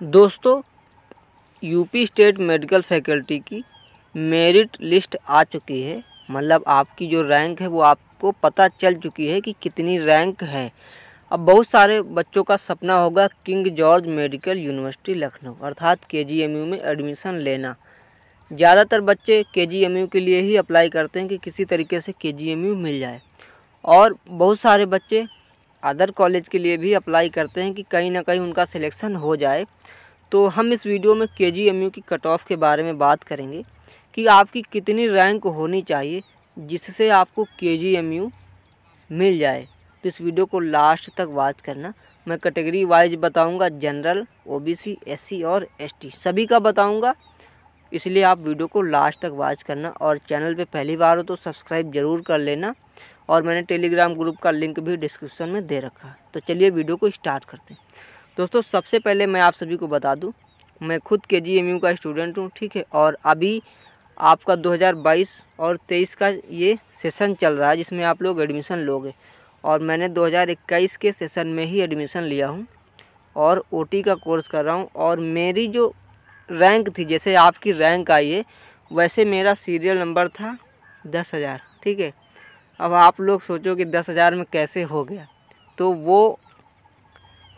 दोस्तों UP state medical faculty की merit list आ चुकी है। मतलब आपकी जो रैंक है, वो आपको पता चल चुकी है कि कितनी रैंक है। अब बहुत सारे बच्चों का सपना होगा king George medical university Lucknow. अर्थात के में एडमिशन लेना। ज़्यादातर बच्चे के के लिए ही अप्लाई करते हैं कि किसी तरीके से के मिल जाए। और बहुत सारे बच्चे अदर कॉलेज के लिए भी अप्लाई करते हैं कि कहीं ना कहीं उनका सिलेक्शन हो जाए। तो हम इस वीडियो में के की कट ऑफ़ के बारे में बात करेंगे कि आपकी कितनी रैंक होनी चाहिए, जिससे आपको के मिल जाए। तो इस वीडियो को लास्ट तक वॉच करना। मैं कैटेगरी वाइज बताऊँगा जनरल ओबीसी एससी और एसटी सभी का बताऊँगा, इसलिए आप वीडियो को लास्ट तक वॉच करना। और चैनल पे पहली बार हो तो सब्सक्राइब ज़रूर कर लेना। और मैंने टेलीग्राम ग्रुप का लिंक भी डिस्क्रिप्शन में दे रखा है। तो चलिए वीडियो को स्टार्ट करते हैं। दोस्तों, सबसे पहले मैं आप सभी को बता दूँ, मैं खुद के जी का स्टूडेंट हूँ, ठीक है? और अभी आपका 2022 और 23 का ये सेशन चल रहा है, जिसमें आप लोग एडमिशन लोगे। और मैंने 2021 के सेशन में ही एडमिशन लिया हूँ और ओटी का कोर्स कर रहा हूँ। और मेरी जो रैंक थी, जैसे आपकी रैंक आई है, वैसे मेरा सीरियल नंबर था दस हज़ार, ठीक है? अब आप लोग सोचो कि दस हज़ार में कैसे हो गया। तो वो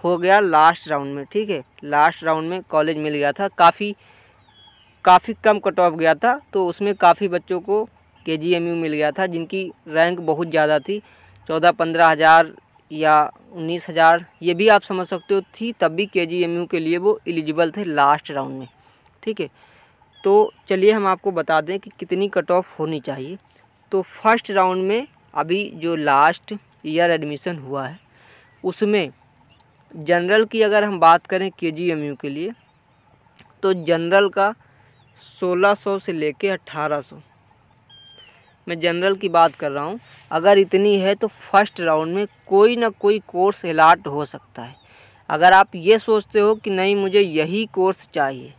हो गया लास्ट राउंड में, ठीक है? लास्ट राउंड में कॉलेज मिल गया था, काफ़ी काफ़ी कम कट ऑफ़ गया था तो उसमें काफ़ी बच्चों को के जी एम यू मिल गया था, जिनकी रैंक बहुत ज़्यादा थी। चौदह, पंद्रह हज़ार या उन्नीस हज़ार, ये भी आप समझ सकते हो, थी, तब भी के जी एम यू के लिए वो एलिजिबल थे लास्ट राउंड में, ठीक है? तो चलिए हम आपको बता दें कि कितनी कट ऑफ़ होनी चाहिए। तो फ़र्स्ट राउंड में अभी जो लास्ट ईयर एडमिशन हुआ है, उसमें जनरल की अगर हम बात करें के जी एम यू के लिए तो जनरल का 1600 से लेके 1800 मैं जनरल की बात कर रहा हूँ, अगर इतनी है तो फ़र्स्ट राउंड में कोई ना कोई कोर्स अलाट हो सकता है। अगर आप ये सोचते हो कि नहीं, मुझे यही कोर्स चाहिए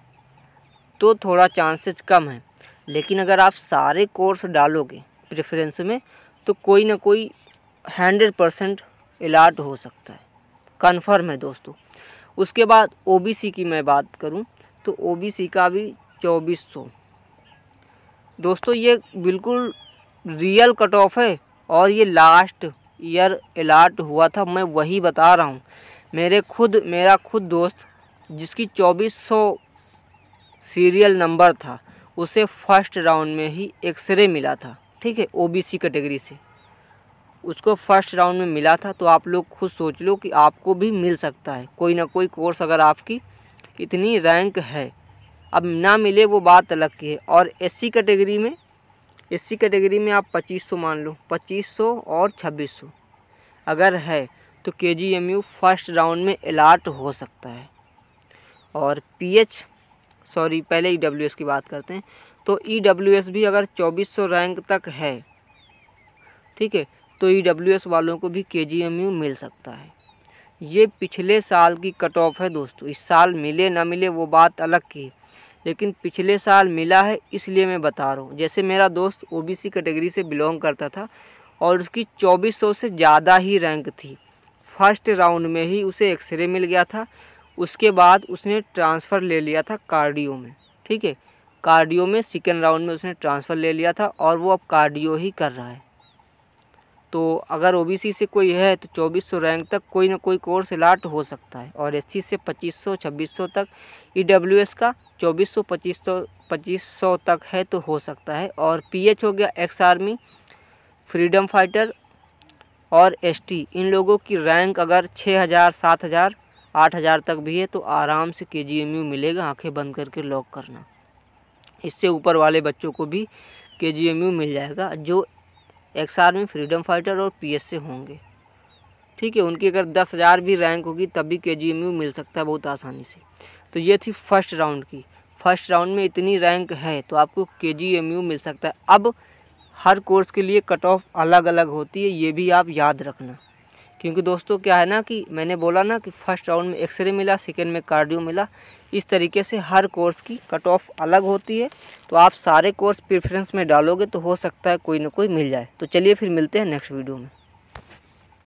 तो थोड़ा चांसेस कम है। लेकिन अगर आप सारे कोर्स डालोगे प्रेफरेंस में तो कोई ना कोई हंड्रेड परसेंट अलाट हो सकता है। कन्फर्म है दोस्तों। उसके बाद ओबीसी की मैं बात करूँ तो ओबीसी का भी चौबीस सौ। दोस्तों, ये बिल्कुल रियल कट ऑफ़ है और ये लास्ट ईयर अलाट हुआ था। मैं वही बता रहा हूँ। मेरे खुद, मेरा खुद दोस्त, जिसकी चौबीस सौ सीरियल नंबर था, उसे फ़र्स्ट राउंड में ही एक्सरे मिला था। ठीक है ओबीसी कैटेगरी से। उसको फ़र्स्ट राउंड में मिला था तो आप लोग खुद सोच लो कि आपको भी मिल सकता है। कोई ना कोई कोर्स अगर आपकी इतनी रैंक है। अब ना मिले वो बात अलग की है। और एससी कैटेगरी में एससी कैटेगरी में आप 2500 मान लो। 2500 और 2600 अगर है तो K G M U first round में अलाट हो सकता है। और पीएच सॉरी पहले ई डब्ल्यू एस की बात करते हैं। तो एस भी अगर 2400 रैंक तक है, ठीक है तो एस वालों को भी के मिल सकता है। ये पिछले साल की कट ऑफ़ है दोस्तों, इस साल मिले ना मिले वो बात अलग की लेकिन पिछले साल मिला है इसलिए मैं बता रहा हूँ। जैसे मेरा दोस्त ओबीसी कैटेगरी से बिलोंग करता था और उसकी 2400 से ज़्यादा ही रैंक थी। फ़र्स्ट राउंड में ही उसे एक्सरे मिल गया था, उसके बाद उसने ट्रांसफ़र ले लिया था कार्डियो में, ठीक है। कार्डियो में सेकेंड राउंड में उसने ट्रांसफ़र ले लिया था और वो अब कार्डियो ही कर रहा है। तो अगर ओबीसी से कोई है तो 2400 रैंक तक कोई ना कोई कोर्स अलाट हो सकता है और एससी से 2500 2600 तक ईडब्ल्यूएस का 2400 2500 2500 तक है तो हो सकता है और पीएच हो गया एक्स आर्मी फ्रीडम फाइटर और एसटी इन लोगों की रैंक अगर 6000 7000 8000 तक भी है तो आराम से के मिलेगा, आँखें बंद करके लॉक करना। इससे ऊपर वाले बच्चों को भी के मिल जाएगा, जो एक्स आर्मी फ्रीडम फाइटर और पीएस से होंगे। ठीक है, उनकी अगर दस हज़ार भी रैंक होगी, तब भी के मिल सकता है बहुत आसानी से। तो ये थी फ़र्स्ट राउंड की। फ़र्स्ट राउंड में इतनी रैंक है तो आपको के मिल सकता है। अब हर कोर्स के लिए कट ऑफ़ अलग अलग होती है, ये भी आप याद रखना। क्योंकि दोस्तों क्या है ना कि मैंने बोला ना कि फ़र्स्ट राउंड में एक्सरे मिला, सेकेंड में कार्डियो मिला। इस तरीके से हर कोर्स की कट ऑफ़ अलग होती है। तो आप सारे कोर्स प्रेफरेंस में डालोगे तो हो सकता है कोई ना कोई मिल जाए। तो चलिए फिर मिलते हैं नेक्स्ट वीडियो में।